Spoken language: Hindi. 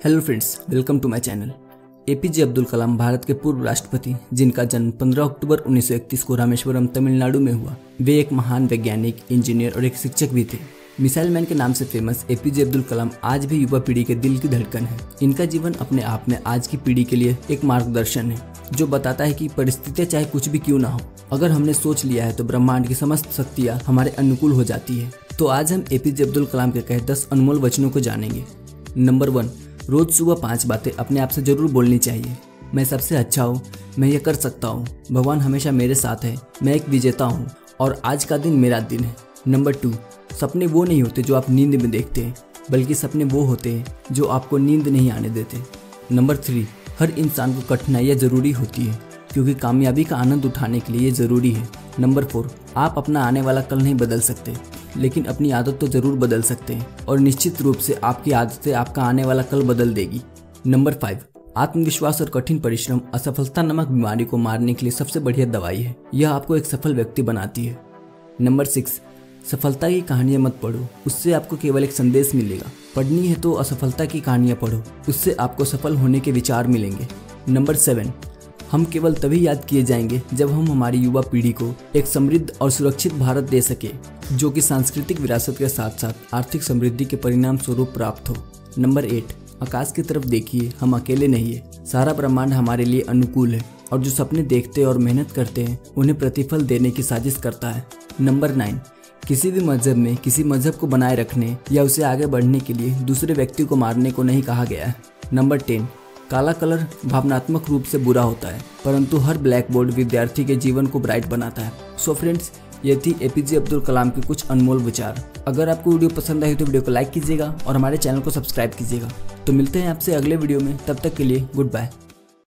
Hello friends welcome to my channel APJ Abdul Kalam Bharat के पूर्व राष्ट्रपति, जिनका जन्म 15 अक्टूबर 1931 को रामेश्वरम तमिलनाडु में हुआ। वे एक महान वैज्ञानिक, इंजीनियर और एक शिक्षक भी थे। मिसाइल मैन के नाम से फ़ेमस एपीजे अब्दुल कलाम आज भी युवा पीढ़ी के दिल की धड़कन है। इनका जीवन अपने आप में आज की पीढ़ी के लिए एक मार्गदर्शन है, जो बताता है कि परिस्थितियाँ चाहे कुछ भी क्यों ना हो, अगर हमने सोच लिया है तो ब्रह्मांड की समस्त शक्तियाँ हमारे अनुकूल हो जाती है। तो आज हम एपीजे अब्दुल कलाम के कहे दस अनमोल वचनों को जानेंगे। नंबर वन रोज सुबह पाँच बातें अपने आप से ज़रूर बोलनी चाहिए। मैं सबसे अच्छा हूँ, मैं ये कर सकता हूँ। भगवान हमेशा मेरे साथ है, मैं एक विजेता हूँ और आज का दिन मेरा दिन है। नंबर टू, सपने वो नहीं होते जो आप नींद में देखते हैं, बल्कि सपने वो होते हैं जो आपको नींद नहीं आने देते। नंबर थ्री, हर इंसान को कठिनाइयाँ ज़रूरी होती है, क्योंकि कामयाबी का आनंद उठाने के लिए ज़रूरी है। नंबर फोर, आप अपना आने वाला कल नहीं बदल सकते। लेकिन अपनी आदत तो ज़रूर बदल सकते हैं और निश्चित रूप से आपकी आदतें आपका आने वाला कल बदल देगी। नंबर फाइव, आत्मविश्वास और कठिन परिश्रम असफलता नामक बीमारी को मारने के लिए सबसे बढ़िया दवाई है। यह आपको एक सफल व्यक्ति बनाती है। नंबर सिक्स, सफलता की कहानियाँ मत पढ़ो। उससे आपको केवल एक संदेश मिलेगा। पढ़नी है तो असफलता की कहानियाँ पढ़ो। उससे आपको सफल होने के विचार मिलेंगे। नंबर सेवन हम केवल तभी याद किए जाएँगे जब हम हमारी युवा पीढ़ी को एक समृद्ध और सुरक्षित भारत दे सके, जो कि सांस्कृतिक विरासत के साथ साथ आर्थिक समृद्धि के परिणाम स्वरूप प्राप्त हो। नंबर एट, आकाश की तरफ़ देखिए, हम अकेले नहीं है। सारा ब्रह्मांड हमारे लिए अनुकूल है, और जो सपने देखते और मेहनत करते हैं, उन्हें प्रतिफल देने की साजिश करता है। नंबर नाइन, किसी भी मज़हब में किसी मज़हब को बनाए रखने या उसे आगे बढ़ने के लिए दूसरे व्यक्ति को मारने को नहीं कहा गया है। नंबर टेन काला कलर भावनात्मक रूप से बुरा होता है, परंतु हर ब्लैक बोर्ड विद्यार्थी के जीवन को ब्राइट बनाता है। सो फ्रेंड्स ये थी एपीजे अब्दुल कलाम के कुछ अनमोल विचार। अगर आपको वीडियो पसंद आई तो वीडियो को लाइक कीजिएगा और हमारे चैनल को सब्सक्राइब कीजिएगा। तो मिलते हैं आपसे अगले वीडियो में, तब तक के लिए गुड बाय।